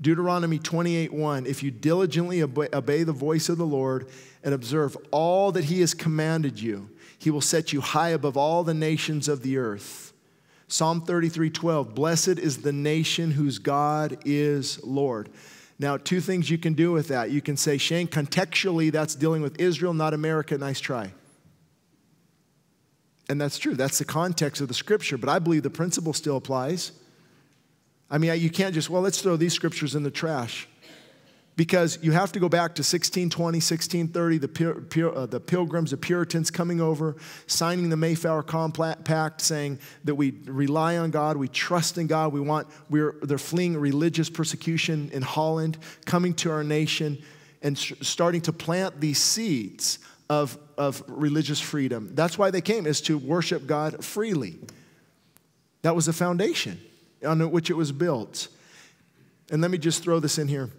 Deuteronomy 28:1 If you diligently obey, the voice of the Lord and observe all that he has commanded you, he will set you high above all the nations of the earth. Psalm 33:12 Blessed is the nation whose God is Lord. Now, two things you can do with that. You can say, Shane, contextually, that's dealing with Israel, not America. Nice try. And that's true. That's the context of the scripture, but I believe the principle still applies. I mean, you can't just, well, let's throw these scriptures in the trash. Because you have to go back to 1620, 1630, the, uh, the pilgrims, the Puritans coming over, signing the Mayflower Compact, saying that we rely on God, we trust in God, we want, we're, they're fleeing religious persecution in Holland, coming to our nation, and starting to plant these seeds of, of religious freedom. That's why they came, is to worship God freely. That was the foundation on which it was built. And let me just throw this in here.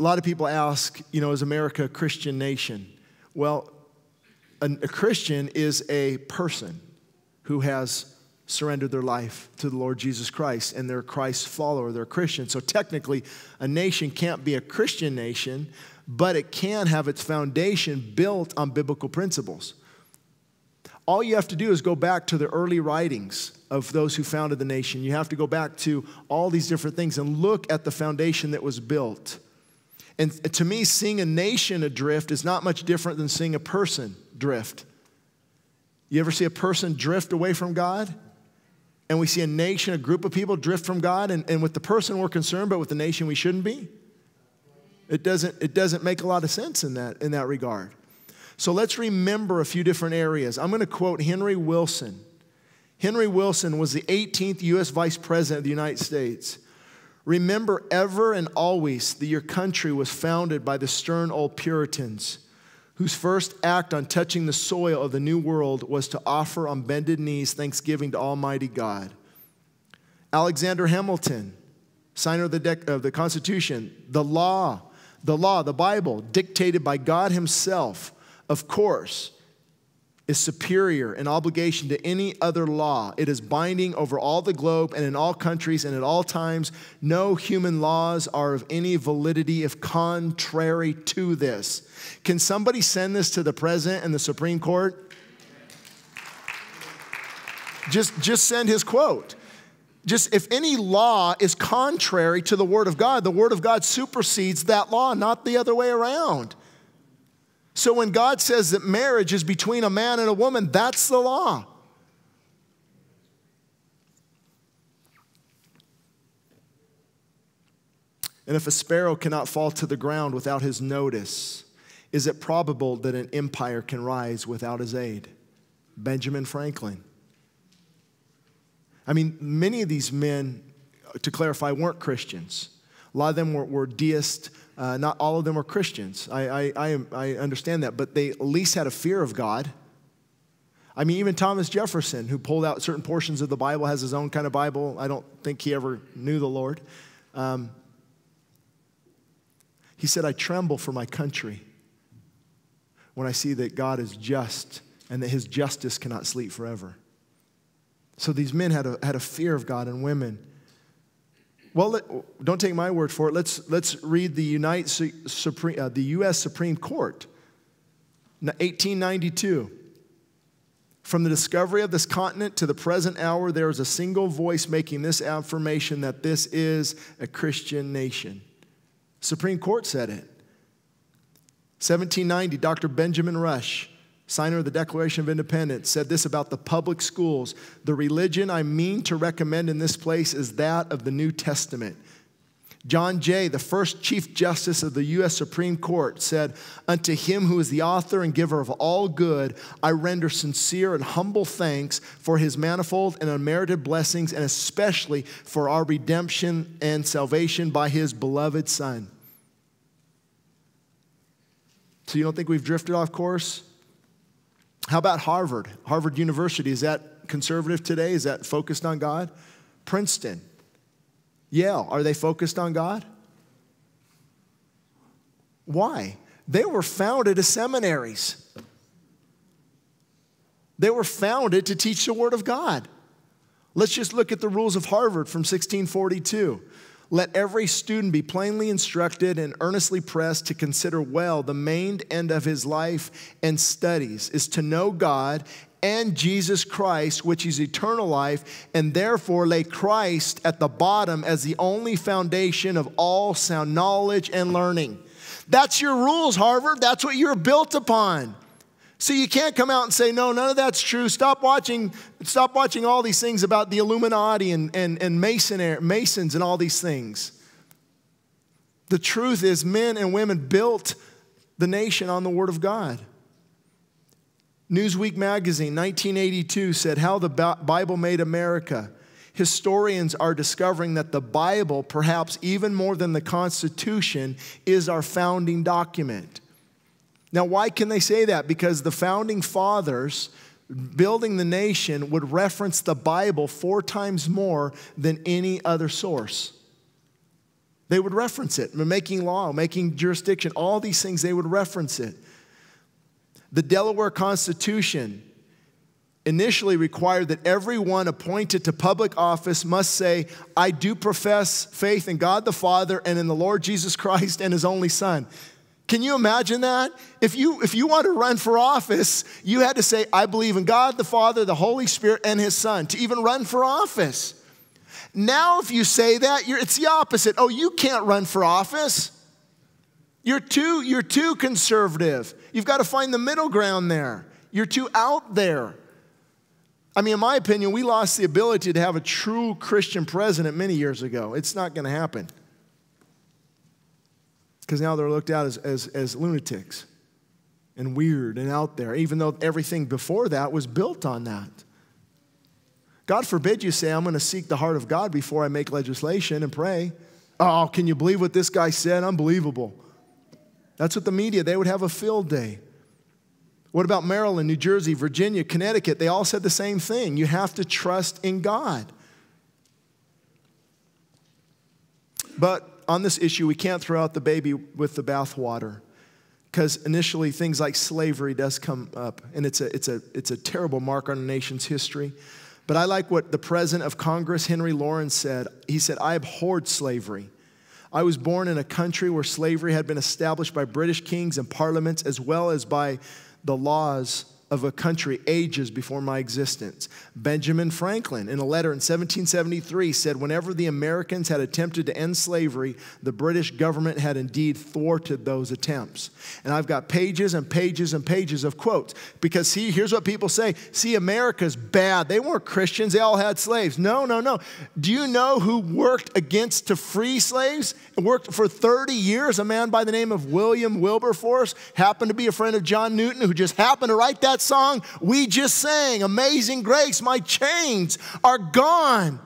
A lot of people ask, you know, is America a Christian nation? Well, a, a Christian is a person who has surrendered their life to the Lord Jesus Christ and they're Christ's follower, they're Christian. So technically, a nation can't be a Christian nation, but it can have its foundation built on biblical principles. All you have to do is go back to the early writings of those who founded the nation. You have to go back to all these different things and look at the foundation that was built. And to me, seeing a nation adrift is not much different than seeing a person drift. You ever see a person drift away from God? And we see a nation, a group of people drift from God, and, and with the person we're concerned, but with the nation we shouldn't be? It doesn't, it doesn't make a lot of sense in that, in that regard. So let's remember a few different areas. I'm going to quote Henry Wilson. Henry Wilson was the 18th U.S. Vice President of the United States. Remember ever and always that your country was founded by the stern old Puritans, whose first act on touching the soil of the New World was to offer on bended knees thanksgiving to Almighty God. Alexander Hamilton, signer of the, de- of the Constitution, the law, the law, the Bible, dictated by God Himself, of course, is superior in obligation to any other law. It is binding over all the globe and in all countries and at all times. No human laws are of any validity if contrary to this. Can somebody send this to the president and the Supreme Court? Just, just send his quote. Just if any law is contrary to the Word of God, the Word of God supersedes that law, not the other way around. So when God says that marriage is between a man and a woman, that's the law. And if a sparrow cannot fall to the ground without his notice, is it probable that an empire can rise without his aid? Benjamin Franklin. I mean, many of these men, to clarify, weren't Christians. A lot of them were, were deists uh, not all of them were Christians. I, I, I, I understand that, but they at least had a fear of God. I mean, even Thomas Jefferson, who pulled out certain portions of the Bible, has his own kind of Bible. I don't think he ever knew the Lord. Um, he said, I tremble for my country when I see that God is just and that his justice cannot sleep forever. So these men had a, had a fear of God and women. Well, let, don't take my word for it. Let's, let's read the, United, Supreme, uh, the U.S. Supreme Court, 1892. From the discovery of this continent to the present hour, there is a single voice making this affirmation that this is a Christian nation. Supreme Court said it. 1790, Dr. Benjamin Rush signer of the Declaration of Independence, said this about the public schools The religion I mean to recommend in this place is that of the New Testament. John Jay, the first Chief Justice of the U.S. Supreme Court, said, Unto him who is the author and giver of all good, I render sincere and humble thanks for his manifold and unmerited blessings, and especially for our redemption and salvation by his beloved Son. So, you don't think we've drifted off course? How about Harvard? Harvard University, is that conservative today? Is that focused on God? Princeton, Yale, are they focused on God? Why? They were founded as seminaries. They were founded to teach the Word of God. Let's just look at the rules of Harvard from 1642. Let every student be plainly instructed and earnestly pressed to consider well the main end of his life and studies is to know God and Jesus Christ, which is eternal life, and therefore lay Christ at the bottom as the only foundation of all sound knowledge and learning. That's your rules, Harvard. That's what you're built upon. So you can't come out and say, no, none of that's true. Stop watching, stop watching all these things about the Illuminati and, and, and Mason, Masons and all these things. The truth is, men and women built the nation on the Word of God. Newsweek magazine, 1982, said how the Bible made America. Historians are discovering that the Bible, perhaps even more than the Constitution, is our founding document. Now, why can they say that? Because the founding fathers building the nation would reference the Bible four times more than any other source. They would reference it, making law, making jurisdiction, all these things, they would reference it. The Delaware Constitution initially required that everyone appointed to public office must say, I do profess faith in God the Father and in the Lord Jesus Christ and his only Son. Can you imagine that? If you, if you want to run for office, you had to say, I believe in God the Father, the Holy Spirit, and his Son to even run for office. Now, if you say that, it's the opposite. Oh, you can't run for office. You're too, you're too conservative. You've got to find the middle ground there. You're too out there. I mean, in my opinion, we lost the ability to have a true Christian president many years ago. It's not going to happen. Because now they're looked at as, as, as lunatics and weird and out there, even though everything before that was built on that. God forbid you say, I'm going to seek the heart of God before I make legislation and pray. Oh, can you believe what this guy said? Unbelievable. That's what the media, they would have a field day. What about Maryland, New Jersey, Virginia, Connecticut? They all said the same thing. You have to trust in God. But on this issue, we can't throw out the baby with the bathwater because initially things like slavery does come up, and it's a, it's, a, it's a terrible mark on a nation's history. But I like what the president of Congress, Henry Laurens, said. He said, I abhorred slavery. I was born in a country where slavery had been established by British kings and parliaments as well as by the laws of a country ages before my existence. Benjamin Franklin, in a letter in 1773, said whenever the Americans had attempted to end slavery, the British government had indeed thwarted those attempts. And I've got pages and pages and pages of quotes because see, here's what people say see, America's bad. They weren't Christians, they all had slaves. No, no, no. Do you know who worked against to free slaves? worked for 30 years. A man by the name of William Wilberforce happened to be a friend of John Newton who just happened to write that song we just sang Amazing Grace, my chains are gone.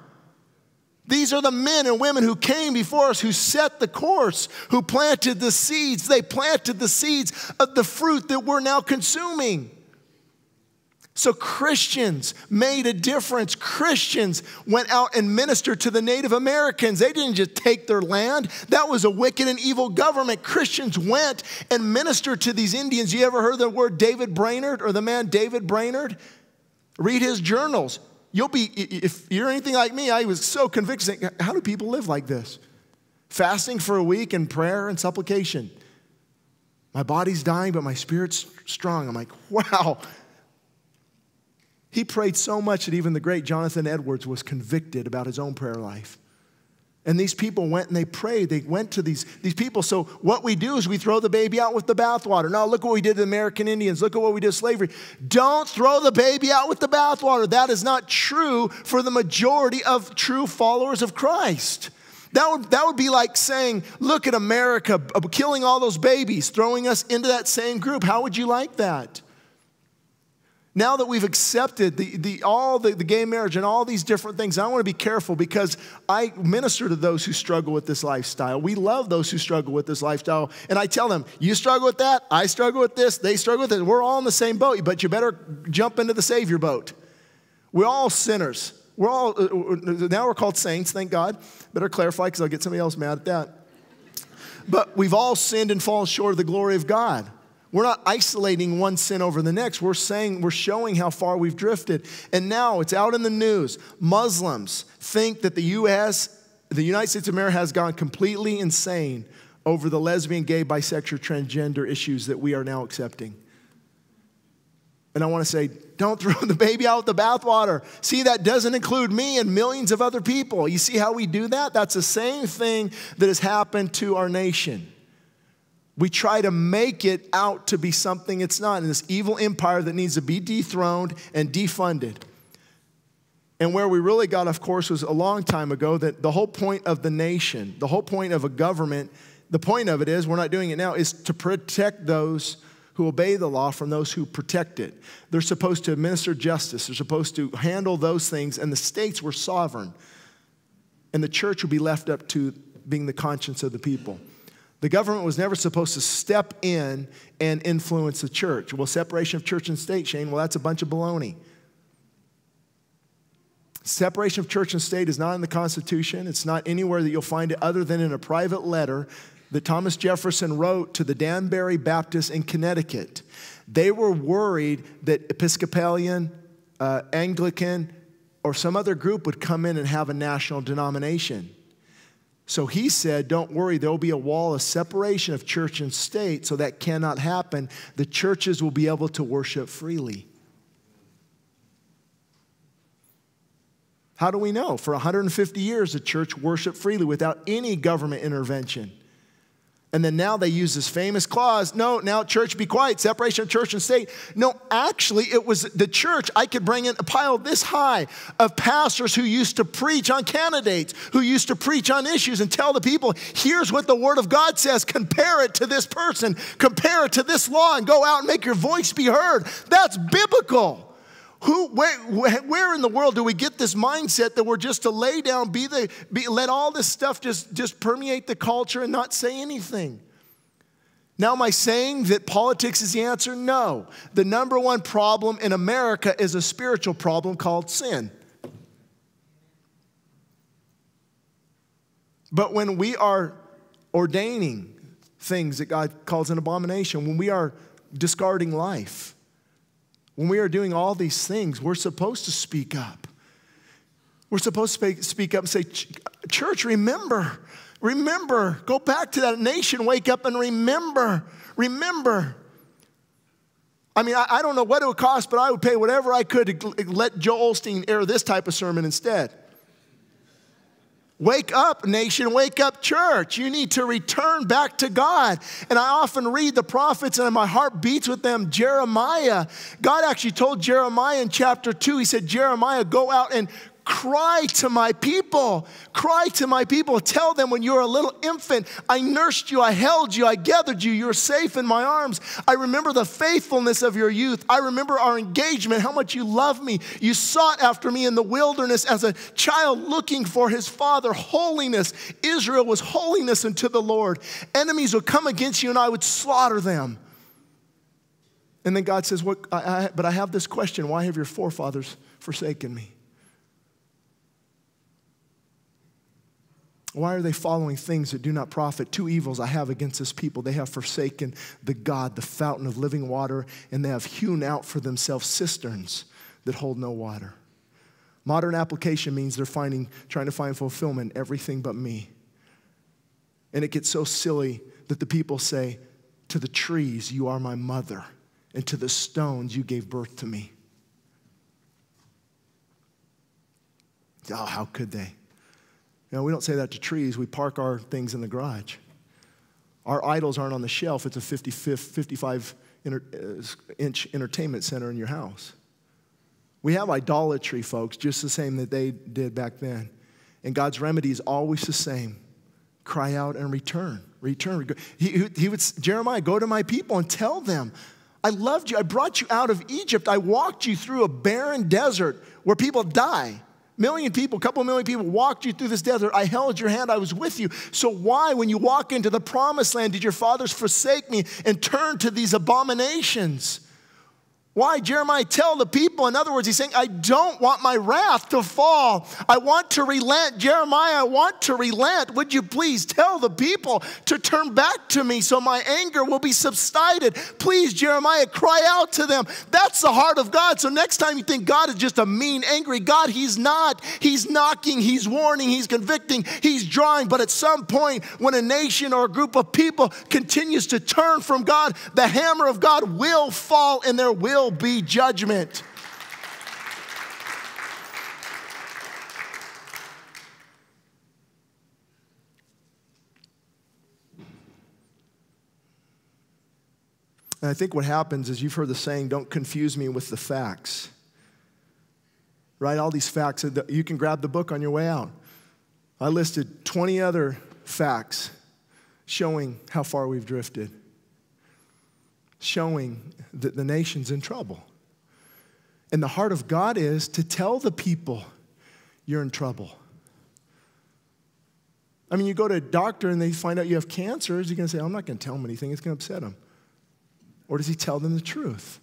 These are the men and women who came before us, who set the course, who planted the seeds. They planted the seeds of the fruit that we're now consuming. So Christians made a difference. Christians went out and ministered to the Native Americans. They didn't just take their land. That was a wicked and evil government. Christians went and ministered to these Indians. You ever heard the word David Brainerd or the man David Brainerd? Read his journals. You'll be, if you're anything like me, I was so convicted. How do people live like this? Fasting for a week and prayer and supplication. My body's dying, but my spirit's strong. I'm like, wow, he prayed so much that even the great Jonathan Edwards was convicted about his own prayer life. And these people went and they prayed. They went to these, these people. So, what we do is we throw the baby out with the bathwater. Now, look what we did to the American Indians. Look at what we did to slavery. Don't throw the baby out with the bathwater. That is not true for the majority of true followers of Christ. That would, that would be like saying, look at America uh, killing all those babies, throwing us into that same group. How would you like that? Now that we've accepted the, the, all the, the gay marriage and all these different things, I want to be careful because I minister to those who struggle with this lifestyle. We love those who struggle with this lifestyle. And I tell them, you struggle with that, I struggle with this, they struggle with it. We're all in the same boat, but you better jump into the Savior boat. We're all sinners. We're all, uh, uh, now we're called saints, thank God. Better clarify because I'll get somebody else mad at that. But we've all sinned and fallen short of the glory of God. We're not isolating one sin over the next. We're saying, we're showing how far we've drifted. And now it's out in the news. Muslims think that the U.S. the United States of America has gone completely insane over the lesbian, gay, bisexual, transgender issues that we are now accepting. And I want to say, don't throw the baby out with the bathwater. See, that doesn't include me and millions of other people. You see how we do that? That's the same thing that has happened to our nation. We try to make it out to be something it's not, in this evil empire that needs to be dethroned and defunded. And where we really got off course was a long time ago that the whole point of the nation, the whole point of a government, the point of it is, we're not doing it now, is to protect those who obey the law from those who protect it. They're supposed to administer justice, they're supposed to handle those things, and the states were sovereign. And the church would be left up to being the conscience of the people. The government was never supposed to step in and influence the church. Well, separation of church and state, Shane, well, that's a bunch of baloney. Separation of church and state is not in the Constitution. It's not anywhere that you'll find it other than in a private letter that Thomas Jefferson wrote to the Danbury Baptists in Connecticut. They were worried that Episcopalian, uh, Anglican, or some other group would come in and have a national denomination. So he said, Don't worry, there will be a wall of separation of church and state, so that cannot happen. The churches will be able to worship freely. How do we know? For 150 years, the church worshiped freely without any government intervention. And then now they use this famous clause no, now church be quiet, separation of church and state. No, actually, it was the church. I could bring in a pile this high of pastors who used to preach on candidates, who used to preach on issues and tell the people, here's what the Word of God says, compare it to this person, compare it to this law, and go out and make your voice be heard. That's biblical. Who, where, where in the world do we get this mindset that we're just to lay down, be the, be, let all this stuff just, just permeate the culture and not say anything? Now, am I saying that politics is the answer? No. The number one problem in America is a spiritual problem called sin. But when we are ordaining things that God calls an abomination, when we are discarding life, when we are doing all these things, we're supposed to speak up. We're supposed to speak up and say, Church, remember, remember, go back to that nation, wake up and remember, remember. I mean, I, I don't know what it would cost, but I would pay whatever I could to let Joel Osteen air this type of sermon instead. Wake up, nation. Wake up, church. You need to return back to God. And I often read the prophets and my heart beats with them. Jeremiah, God actually told Jeremiah in chapter 2, He said, Jeremiah, go out and Cry to my people. Cry to my people. Tell them when you're a little infant, I nursed you, I held you, I gathered you, you're safe in my arms. I remember the faithfulness of your youth. I remember our engagement, how much you loved me. You sought after me in the wilderness as a child looking for his father. Holiness. Israel was holiness unto the Lord. Enemies would come against you and I would slaughter them. And then God says, what, I, I, But I have this question why have your forefathers forsaken me? Why are they following things that do not profit? Two evils I have against this people. They have forsaken the God, the fountain of living water, and they have hewn out for themselves cisterns that hold no water. Modern application means they're finding, trying to find fulfillment everything but me. And it gets so silly that the people say, To the trees, you are my mother, and to the stones, you gave birth to me. Oh, how could they? You know, we don't say that to trees. We park our things in the garage. Our idols aren't on the shelf. It's a 55 uh, inch entertainment center in your house. We have idolatry, folks, just the same that they did back then. And God's remedy is always the same cry out and return. Return. He, he would, Jeremiah, go to my people and tell them, I loved you. I brought you out of Egypt. I walked you through a barren desert where people die million people, a couple million people walked you through this desert. I held your hand, I was with you. So, why, when you walk into the promised land, did your fathers forsake me and turn to these abominations? Why? Jeremiah, tell the people. In other words, he's saying, I don't want my wrath to fall. I want to relent. Jeremiah, I want to relent. Would you please tell the people to turn back to me so my anger will be subsided? Please, Jeremiah, cry out to them. That's the heart of God. So next time you think God is just a mean, angry God, he's not. He's knocking, he's warning, he's convicting, he's drawing. But at some point, when a nation or a group of people continues to turn from God, the hammer of God will fall and there will will be judgment. And I think what happens is you've heard the saying, don't confuse me with the facts. Right? All these facts, uh, you can grab the book on your way out. I listed 20 other facts showing how far we've drifted showing that the nation's in trouble. And the heart of God is to tell the people you're in trouble. I mean, you go to a doctor and they find out you have cancer, is he going to say, I'm not going to tell them anything, it's going to upset them? Or does he tell them the truth?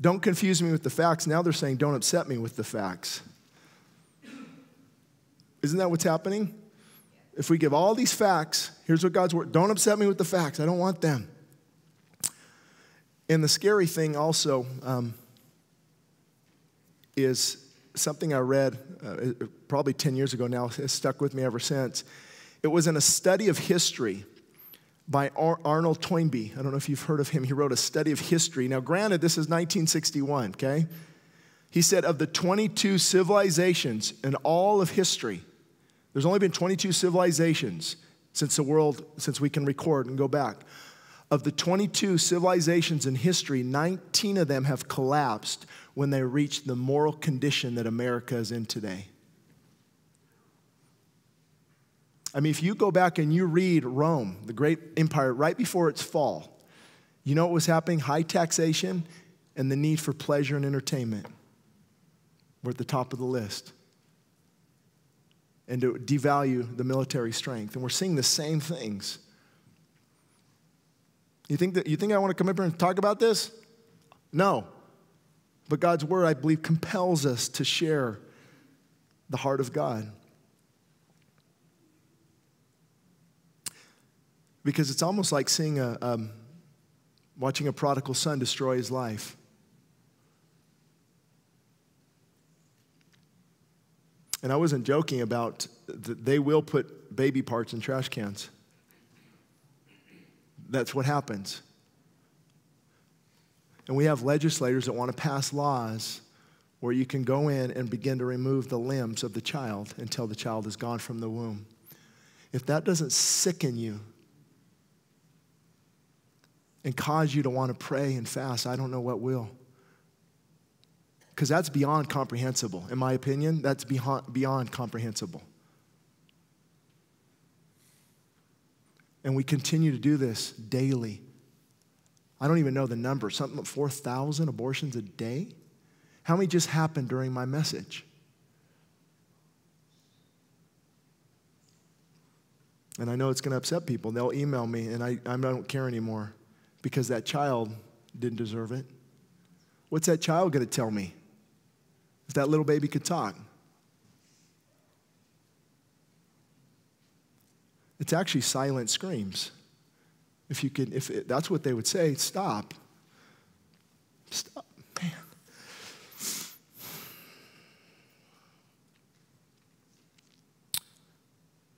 Don't confuse me with the facts. Now they're saying, don't upset me with the facts. Isn't that what's happening? If we give all these facts, here's what God's word don't upset me with the facts, I don't want them. And the scary thing also um, is something I read uh, probably 10 years ago now, has stuck with me ever since. It was in a study of history by Ar- Arnold Toynbee. I don't know if you've heard of him. He wrote a study of history. Now, granted, this is 1961, okay? He said of the 22 civilizations in all of history, there's only been 22 civilizations since the world, since we can record and go back. Of the 22 civilizations in history, 19 of them have collapsed when they reached the moral condition that America is in today. I mean, if you go back and you read Rome, the great empire, right before its fall, you know what was happening? High taxation and the need for pleasure and entertainment were at the top of the list and to devalue the military strength. And we're seeing the same things. You think, that, you think I want to come up here and talk about this? No. But God's word, I believe, compels us to share the heart of God. Because it's almost like seeing a, um, watching a prodigal son destroy his life. And I wasn't joking about that they will put baby parts in trash cans. That's what happens. And we have legislators that want to pass laws where you can go in and begin to remove the limbs of the child until the child is gone from the womb. If that doesn't sicken you and cause you to want to pray and fast, I don't know what will because that's beyond comprehensible. In my opinion, that's beyond, beyond comprehensible. And we continue to do this daily. I don't even know the number, something like 4,000 abortions a day. How many just happened during my message? And I know it's going to upset people. They'll email me, and I, I don't care anymore because that child didn't deserve it. What's that child going to tell me? If that little baby could talk. It's actually silent screams. If you could, if it, that's what they would say, stop. Stop, man.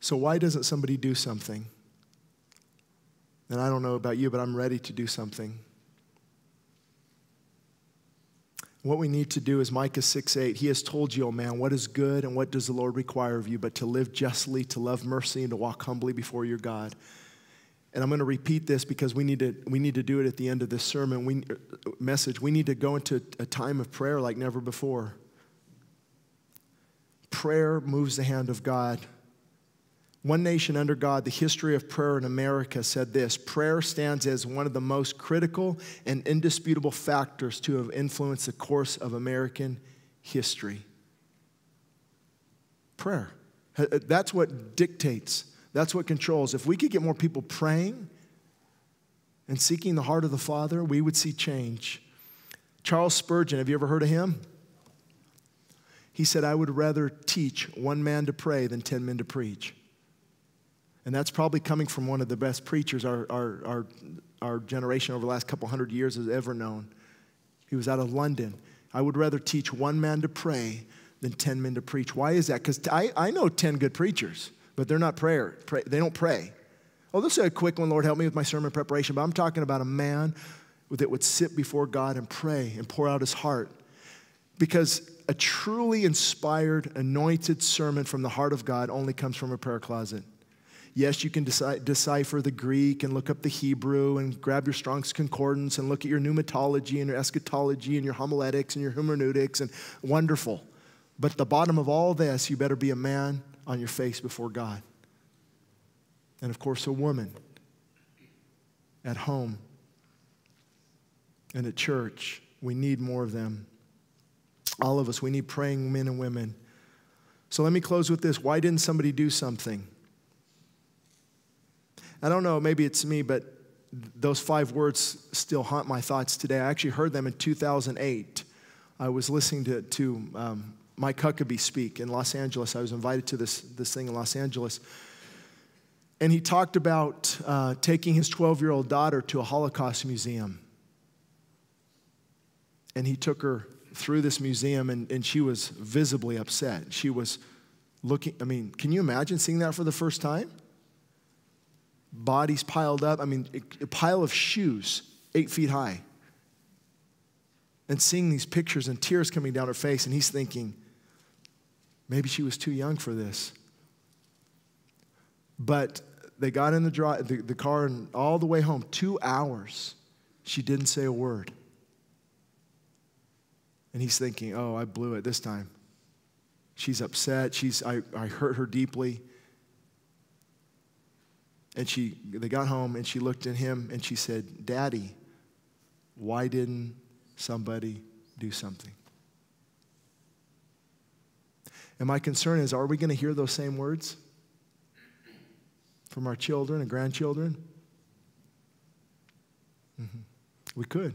So, why doesn't somebody do something? And I don't know about you, but I'm ready to do something. What we need to do is Micah 6 8. He has told you, O oh man, what is good and what does the Lord require of you, but to live justly, to love mercy, and to walk humbly before your God. And I'm going to repeat this because we need to, we need to do it at the end of this sermon we, uh, message. We need to go into a time of prayer like never before. Prayer moves the hand of God. One Nation Under God, the history of prayer in America said this prayer stands as one of the most critical and indisputable factors to have influenced the course of American history. Prayer. Uh, that's what dictates, that's what controls. If we could get more people praying, and seeking the heart of the Father, we would see change. Charles Spurgeon, have you ever heard of him? He said, I would rather teach one man to pray than 10 men to preach. And that's probably coming from one of the best preachers our, our, our, our generation over the last couple hundred years has ever known. He was out of London. I would rather teach one man to pray than 10 men to preach. Why is that? Because I, I know 10 good preachers, but they're not prayer. Pray, they don't pray. Oh, this is a quick one, Lord, help me with my sermon preparation. But I'm talking about a man that would sit before God and pray and pour out his heart. Because a truly inspired, anointed sermon from the heart of God only comes from a prayer closet. Yes, you can decipher the Greek and look up the Hebrew and grab your Strong's Concordance and look at your pneumatology and your eschatology and your homiletics and your hermeneutics and wonderful. But the bottom of all this, you better be a man on your face before God. And of course, a woman at home and at church. We need more of them. All of us, we need praying men and women. So let me close with this. Why didn't somebody do something? I don't know, maybe it's me, but those five words still haunt my thoughts today. I actually heard them in 2008. I was listening to, to um, Mike Huckabee speak in Los Angeles. I was invited to this, this thing in Los Angeles. And he talked about uh, taking his 12 year old daughter to a Holocaust museum. And he took her through this museum, and, and she was visibly upset. She was looking, I mean, can you imagine seeing that for the first time? Bodies piled up. I mean, a pile of shoes, eight feet high. And seeing these pictures and tears coming down her face, and he's thinking, maybe she was too young for this. But they got in the, dry, the, the car and all the way home, two hours, she didn't say a word. And he's thinking, oh, I blew it this time. She's upset. She's, I, I hurt her deeply. And she, they got home and she looked at him and she said, Daddy, why didn't somebody do something? And my concern is, are we going to hear those same words from our children and grandchildren? Mm-hmm. We could.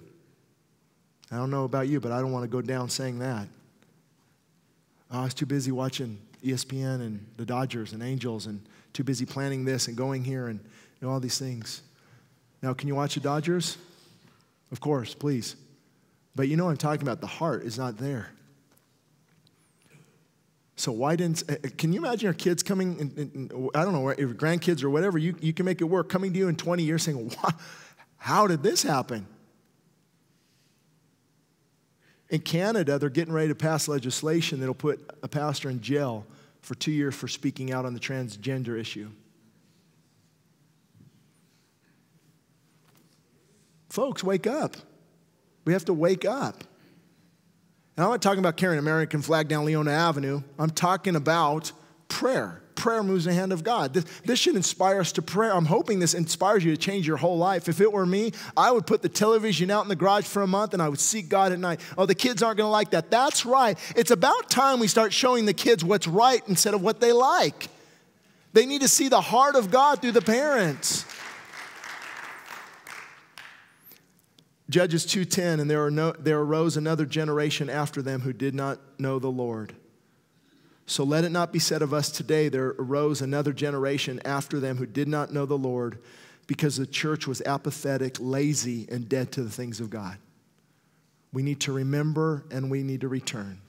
I don't know about you, but I don't want to go down saying that. Oh, I was too busy watching ESPN and the Dodgers and Angels and too busy planning this and going here and you know, all these things. Now, can you watch the Dodgers? Of course, please. But you know I'm talking about. The heart is not there. So why didn't, uh, uh, can you imagine your kids coming, in, in, I don't know, your grandkids or whatever, you, you can make it work, coming to you in 20 years saying, how did this happen? In Canada, they're getting ready to pass legislation that'll put a pastor in jail for two years for speaking out on the transgender issue. Folks, wake up. We have to wake up. And I'm not talking about carrying an American flag down Leona Avenue. I'm talking about prayer prayer moves the hand of God. This, this, should inspire us to prayer. I'm hoping this inspires you to change your whole life. If it were me, I would put the television out in the garage for a month and I would seek God at night. Oh, the kids aren't going to like that. That's right. It's about time we start showing the kids what's right instead of what they like. They need to see the heart of God through the parents. Judges 2:10 and there, no, there arose another generation after them who did not know the Lord. So let it not be said of us today, there arose another generation after them who did not know the Lord because the church was apathetic, lazy, and dead to the things of God. We need to remember and we need to return.